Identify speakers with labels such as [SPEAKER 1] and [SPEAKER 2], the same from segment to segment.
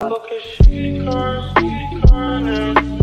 [SPEAKER 1] Look at she cars, she cars,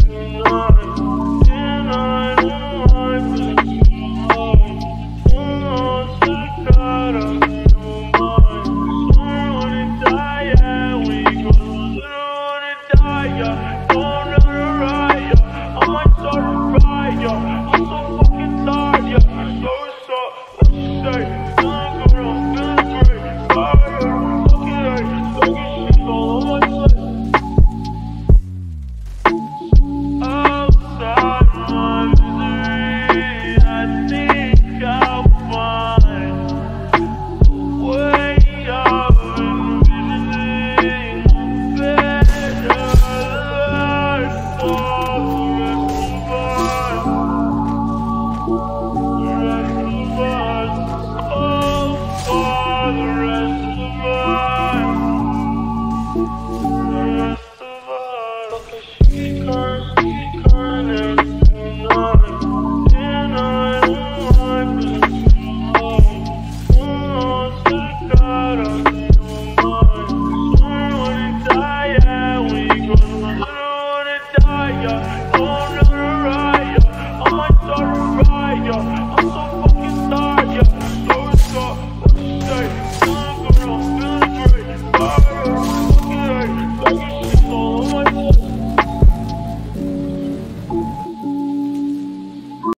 [SPEAKER 1] I'm so